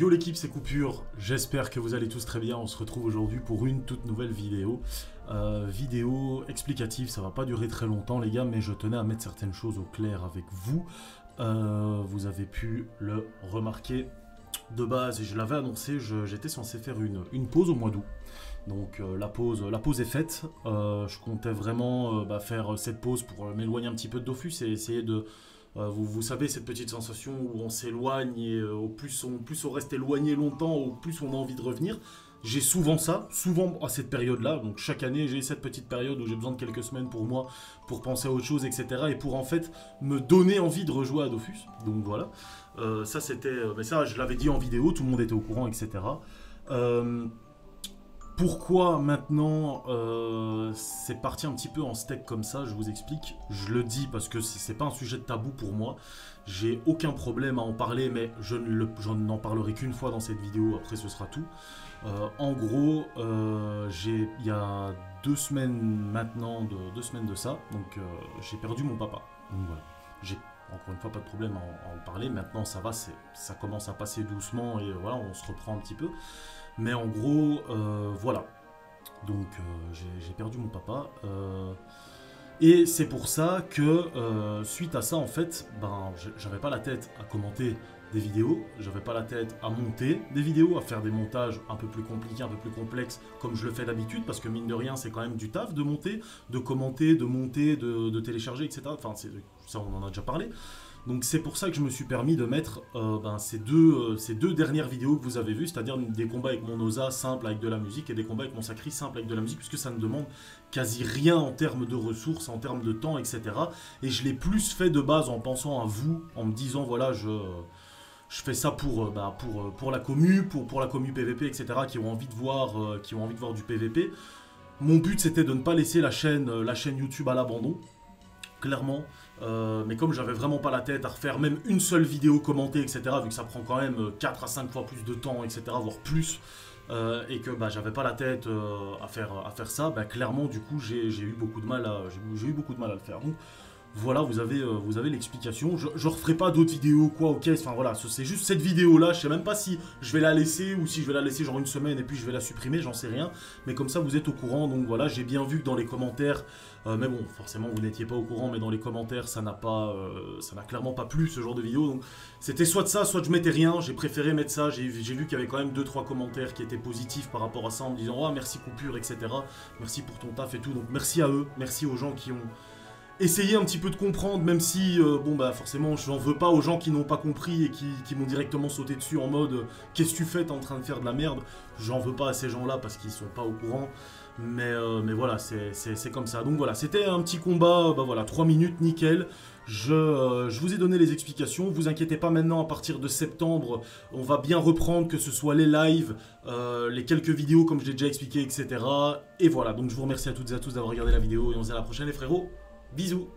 Yo l'équipe, c'est Coupure. J'espère que vous allez tous très bien. On se retrouve aujourd'hui pour une toute nouvelle vidéo. Euh, vidéo explicative, ça va pas durer très longtemps les gars, mais je tenais à mettre certaines choses au clair avec vous. Euh, vous avez pu le remarquer de base, et je l'avais annoncé, j'étais censé faire une, une, pause au mois d'août. Donc euh, la, pause, la pause est faite. je comptais vraiment bah, faire cette pause pour m'éloigner un petit peu de Dofus et essayer de euh, vous, savez, cette petite sensation où on s'éloigne et euh, au plus on, plus on reste éloigné longtemps, au plus on a envie de revenir. J'ai souvent ça, souvent à cette période-là. Donc chaque année, j'ai cette petite période où j'ai besoin de quelques semaines pour moi, pour penser à autre chose, etc. Et pour en fait me donner envie de rejouer à Dofus. Donc voilà. Euh, ça c'était, mais ça je l'avais dit en vidéo, tout le monde était au courant, etc. Pourquoi maintenant euh, c'est parti un petit peu en steak comme ça, je vous explique. Je le dis parce que c'est pas un sujet de tabou pour moi. J'ai aucun problème à en parler, mais je n'en parlerai qu'une fois dans cette vidéo, après ce sera tout. Euh, en gros, euh, il y a deux semaines maintenant, de, deux semaines de ça, donc j'ai perdu mon papa. Donc voilà, j'ai encore une fois pas de problème à en, parler. Maintenant ça va, ça commence à passer doucement et voilà, on se reprend un petit peu. Mais en gros, euh, voilà. Donc euh, j'ai perdu mon papa. Euh, et c'est pour ça que suite à ça, en fait, ben, j'avais pas la tête à commenter des vidéos, j'avais pas la tête à monter des vidéos, à faire des montages un peu plus compliqués, un peu plus complexes, comme je le fais d'habitude, parce que mine de rien, c'est quand même du taf de monter, de commenter, de monter, de, de télécharger, etc. Enfin, ça, on en a déjà parlé. Donc c'est pour ça que je me suis permis de mettre euh, ben, ces, deux, euh, ces deux dernières vidéos que vous avez vues, c'est-à-dire des combats avec mon Osa simple avec de la musique et des combats avec mon Sacri simple avec de la musique, puisque ça ne demande quasi rien en termes de ressources, en termes de temps, etc. Et je l'ai plus fait de base en pensant à vous, en me disant voilà, je, je fais ça pour, euh, ben, pour, pour la commu, pour, pour la commu PVP, etc., qui ont envie de voir, qui ont envie de voir du PVP. Mon but c'était de ne pas laisser la chaîne, la chaîne YouTube à l'abandon clairement. Euh, mais comme j'avais vraiment pas la tête à refaire même une seule vidéo commentée, etc., vu que ça prend quand même 4 à 5 fois plus de temps, etc., voire plus, euh, et que bah, j'avais pas la tête euh, à, faire, à faire ça, bah, clairement, du coup, j'ai eu beaucoup de mal à, eu beaucoup de mal à le faire. Voilà, vous avez, avez l'explication. Je, je referai pas d'autres vidéos, quoi, ok. Enfin voilà, c'est juste cette vidéo-là. Je sais même pas si je vais la laisser ou si je vais la laisser genre une semaine et puis je vais la supprimer, j'en sais rien. Mais comme ça, vous êtes au courant. Donc voilà, j'ai bien vu que dans les commentaires, euh, mais bon, forcément, vous n'étiez pas au courant, mais dans les commentaires, ça n'a pas, euh, ça n'a clairement pas plu ce genre de vidéo. Donc, c'était soit de ça, soit je mettais rien. J'ai préféré mettre ça. J'ai vu qu'il y avait quand même 2-3 commentaires qui étaient positifs par rapport à ça, en me disant, oh, merci coupure, etc. Merci pour ton taf et tout. Donc, merci à eux, merci aux gens qui ont essayé un petit peu de comprendre, même si, euh, bon, bah forcément, je n'en veux pas aux gens qui n'ont pas compris et qui, qui m'ont directement sauté dessus en mode Qu'est-ce que tu fais T'es en train de faire de la merde? J'en veux pas à ces gens-là parce qu'ils sont pas au courant. Mais, euh, mais voilà, c'est comme ça. Donc voilà, c'était un petit combat, bah voilà, 3 minutes, nickel. Je, euh, je, vous ai donné les explications. Vous inquiétez pas maintenant, à partir de septembre, on va bien reprendre, que ce soit les lives, euh, les quelques vidéos comme je l'ai déjà expliqué, etc. Et voilà, donc je vous remercie à toutes et à tous d'avoir regardé la vidéo et on se dit à la prochaine les frérots. Bisous